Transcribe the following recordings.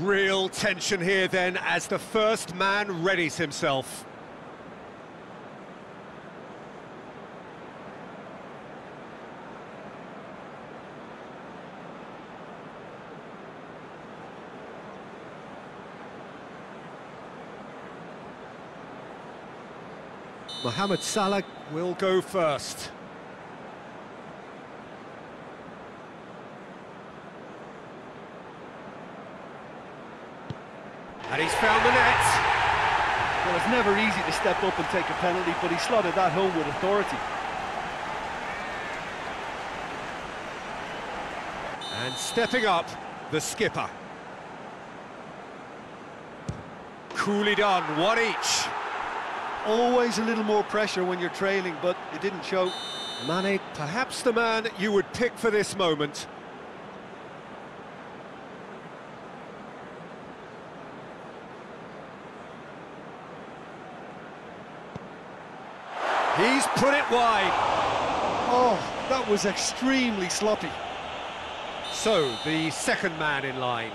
Real tension here then as the first man readies himself. Mohamed Salah will go first. And he's found the net. Well, it's never easy to step up and take a penalty, but he slotted that home with authority. And stepping up, the skipper. Coolly done, one each. Always a little more pressure when you're trailing, but it didn't show. Mane, perhaps the man you would pick for this moment. He's put it wide. Oh, that was extremely sloppy. So, the second man in line.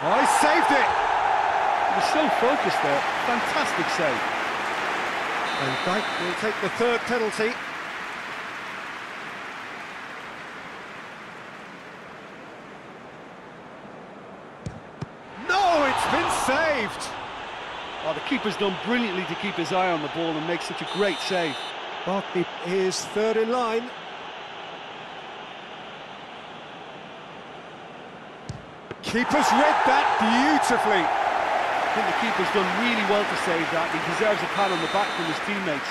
Oh, he saved it! He was so focused there. Fantastic save. Van Dijk will take the third penalty. No, it's been saved! Oh, the keeper's done brilliantly to keep his eye on the ball and make such a great save. Barkley is third in line. Keeper's read that beautifully. I think the keeper's done really well to save that. He deserves a pat on the back from his teammates.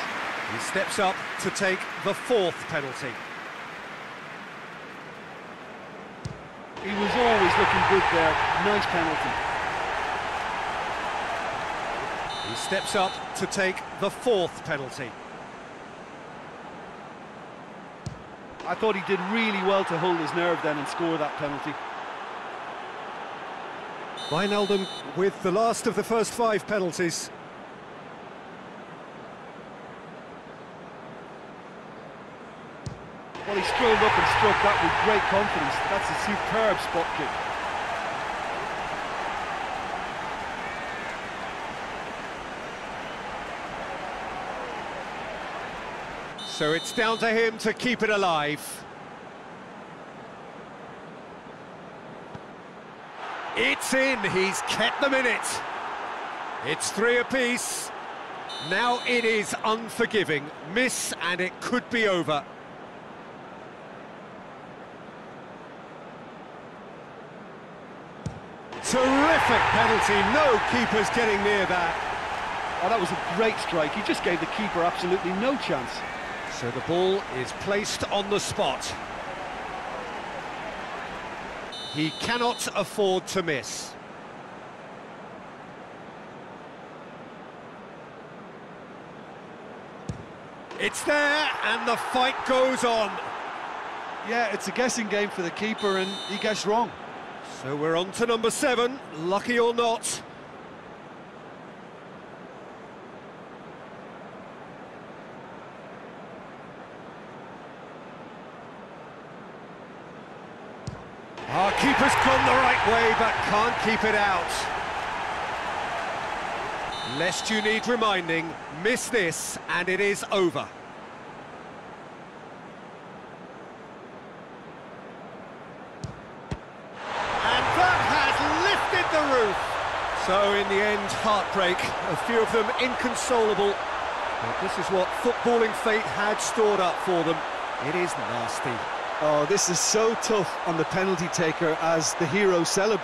He steps up to take the fourth penalty. He was always looking good there. Nice penalty. He steps up to take the fourth penalty. I thought he did really well to hold his nerve then and score that penalty. Wijnaldum with the last of the first five penalties. Well, he strolled up and struck that with great confidence. That's a superb spot kick. So it's down to him to keep it alive. It's in, he's kept the minute. It's three apiece. Now it is unforgiving. Miss and it could be over. Terrific penalty, no keeper's getting near that. Oh, that was a great strike. He just gave the keeper absolutely no chance. So the ball is placed on the spot. He cannot afford to miss. It's there, and the fight goes on. Yeah, it's a guessing game for the keeper, and he gets wrong. So we're on to number seven, lucky or not. Our keeper's gone the right way, but can't keep it out. Lest you need reminding, miss this, and it is over. And that has lifted the roof. So in the end, heartbreak, a few of them inconsolable. But this is what footballing fate had stored up for them. It is nasty. Oh, this is so tough on the penalty taker as the hero celebrates.